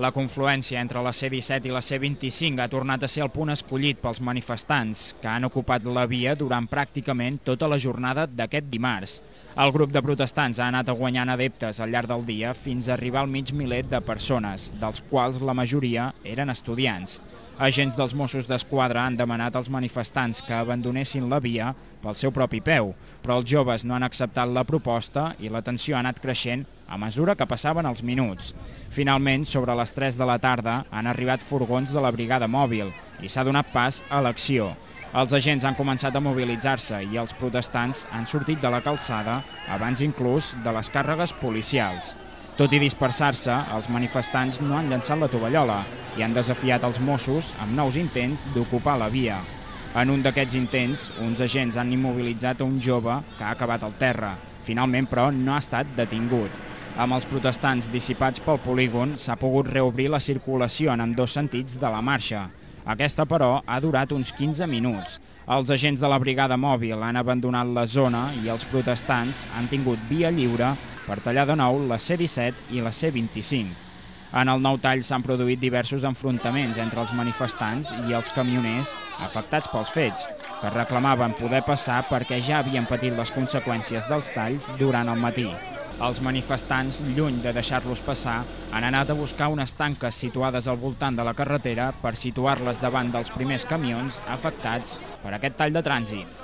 La confluència entre la C-17 i la C-25 ha tornat a ser el punt escollit pels manifestants, que han ocupat la via durant pràcticament tota la jornada d'aquest dimarts. El grup de protestants ha anat guanyant adeptes al llarg del dia fins a arribar al mig miler de persones, dels quals la majoria eren estudiants. Agents dels Mossos d'Esquadra han demanat als manifestants que abandonessin la via pel seu propi peu, però els joves no han acceptat la proposta i la tensió ha anat creixent a mesura que passaven els minuts. Finalment, sobre les 3 de la tarda, han arribat furgons de la brigada mòbil i s'ha donat pas a l'acció. Els agents han començat a mobilitzar-se i els protestants han sortit de la calçada abans inclús de les càrregues policials. Tot i dispersar-se, els manifestants no han llançat la tovallola i han desafiat els Mossos amb nous intents d'ocupar la via. En un d'aquests intents, uns agents han immobilitzat un jove que ha acabat al terra. Finalment, però, no ha estat detingut. Amb els protestants dissipats pel polígon, s'ha pogut reobrir la circulació en dos sentits de la marxa. Aquesta, però, ha durat uns 15 minuts. Els agents de la brigada mòbil han abandonat la zona i els protestants han tingut via lliure per tallar de nou la C-17 i la C-25. En el nou tall s'han produït diversos enfrontaments entre els manifestants i els camioners afectats pels fets, que reclamaven poder passar perquè ja havien patit les conseqüències dels talls durant el matí. Els manifestants, lluny de deixar-los passar, han anat a buscar unes tanques situades al voltant de la carretera per situar-les davant dels primers camions afectats per aquest tall de trànsit.